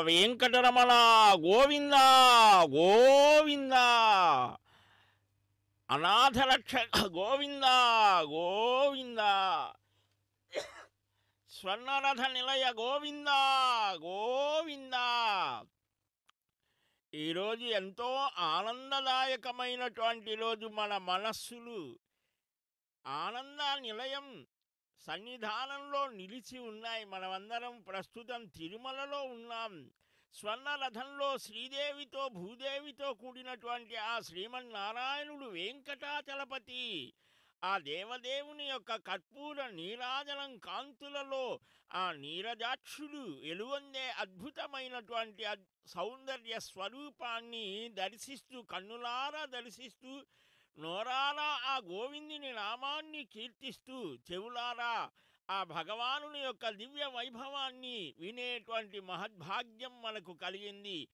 వెంకటరమణ గోవింద గోవింద. అనాథరక్ష గోవింద గోవింద. స్వర్ణరథ నిలయ గోవింద గోవింద. ఈరోజు ఎంతో ఆనందదాయకమైనటువంటి రోజు మన మనస్సులు. ఆనంద నిలయం సన్నిధానంలో నిలిచి ఉన్నాయి. మనమందరం ప్రస్తుతం తిరుమలలో ఉన్నాం. స్వర్ణరథంలో శ్రీదేవితో భూదేవితో కూడినటువంటి ఆ శ్రీమన్నారాయణుడు వెంకటాచలపతి. ఆ దేవదేవుని యొక్క కర్పూర నీరాజనం కాంతులలో ఆ నీరజాక్షుడు ఎలువందే అద్భుతమైనటువంటి సౌందర్య స్వరూపాన్ని దర్శిస్తూ కన్నులారా దర్శిస్తూ నోరారా ఆ గోవిందుని నామాన్ని కీర్తిస్తూ చెవులారా ఆ భగవానుని యొక్క దివ్య వైభవాన్ని వినేటువంటి మహద్భాగ్యం మనకు కలిగింది.